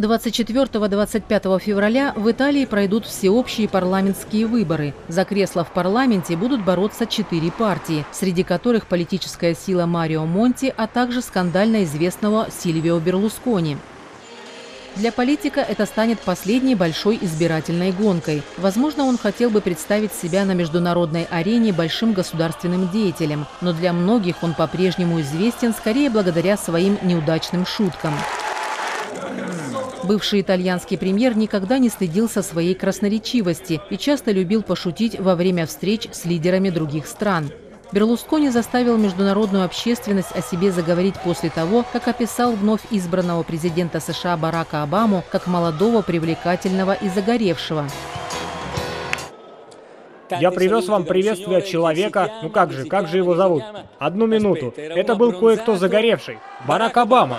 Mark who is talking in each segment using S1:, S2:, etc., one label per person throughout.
S1: 24-25 февраля в Италии пройдут всеобщие парламентские выборы. За кресло в парламенте будут бороться четыре партии, среди которых политическая сила Марио Монти, а также скандально известного Сильвио Берлускони. Для политика это станет последней большой избирательной гонкой. Возможно, он хотел бы представить себя на международной арене большим государственным деятелем, но для многих он по-прежнему известен скорее благодаря своим неудачным шуткам. Бывший итальянский премьер никогда не стыдился своей красноречивости и часто любил пошутить во время встреч с лидерами других стран. Берлускони заставил международную общественность о себе заговорить после того, как описал вновь избранного президента США Барака Обаму как молодого, привлекательного и загоревшего.
S2: Я привез вам приветствие человека, ну как же, как же его зовут? Одну минуту. Это был кое-кто загоревший. Барак Обама.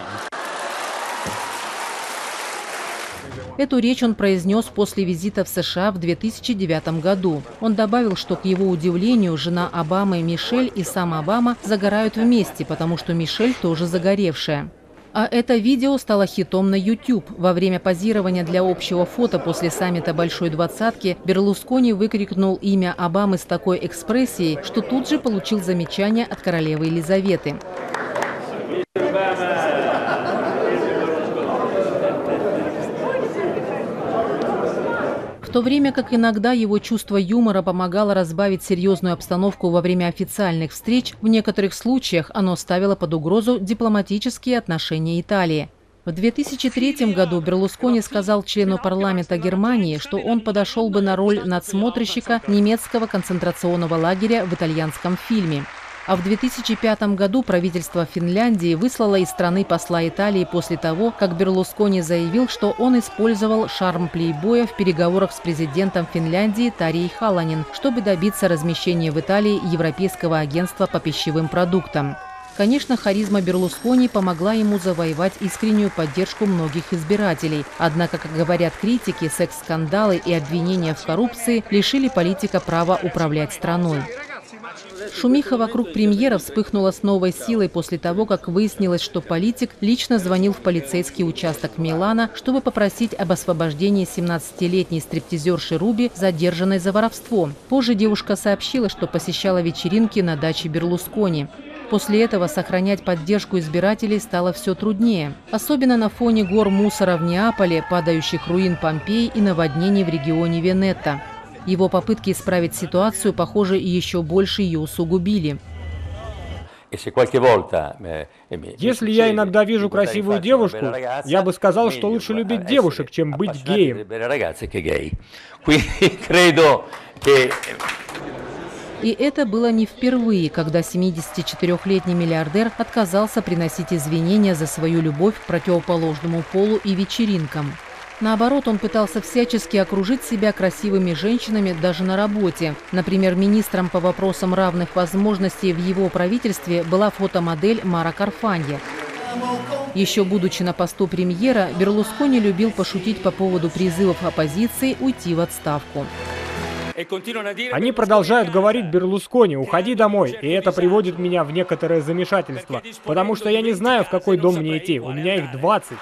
S1: Эту речь он произнес после визита в США в 2009 году. Он добавил, что, к его удивлению, жена Обамы Мишель и сам Обама загорают вместе, потому что Мишель тоже загоревшая. А это видео стало хитом на YouTube. Во время позирования для общего фото после саммита Большой Двадцатки Берлускони выкрикнул имя Обамы с такой экспрессией, что тут же получил замечание от королевы Елизаветы. В то время как иногда его чувство юмора помогало разбавить серьезную обстановку во время официальных встреч, в некоторых случаях оно ставило под угрозу дипломатические отношения Италии. В 2003 году Берлускони сказал члену парламента Германии, что он подошел бы на роль надсмотрщика немецкого концентрационного лагеря в итальянском фильме. А в 2005 году правительство Финляндии выслало из страны посла Италии после того, как Берлускони заявил, что он использовал шарм плейбоя в переговорах с президентом Финляндии Тарией Халанин, чтобы добиться размещения в Италии Европейского агентства по пищевым продуктам. Конечно, харизма Берлускони помогла ему завоевать искреннюю поддержку многих избирателей. Однако, как говорят критики, секс-скандалы и обвинения в коррупции лишили политика права управлять страной. Шумиха вокруг премьера вспыхнула с новой силой после того, как выяснилось, что политик лично звонил в полицейский участок Милана, чтобы попросить об освобождении 17-летней стриптизерши Руби, задержанной за воровство. Позже девушка сообщила, что посещала вечеринки на даче Берлускони. После этого сохранять поддержку избирателей стало все труднее. Особенно на фоне гор мусора в Неаполе, падающих руин Помпеи и наводнений в регионе Венетта. Его попытки исправить ситуацию, похоже, еще больше ее усугубили.
S2: Если я иногда вижу красивую девушку, я бы сказал, что лучше любить девушек, чем быть геем.
S1: И это было не впервые, когда 74-летний миллиардер отказался приносить извинения за свою любовь к противоположному полу и вечеринкам. Наоборот, он пытался всячески окружить себя красивыми женщинами даже на работе. Например, министром по вопросам равных возможностей в его правительстве была фотомодель Мара Карфанье. Еще будучи на посту премьера, Берлускони любил пошутить по поводу призывов оппозиции уйти в отставку.
S2: Они продолжают говорить Берлускони, уходи домой, и это приводит меня в некоторое замешательство, потому что я не знаю, в какой дом мне идти, у меня их 20.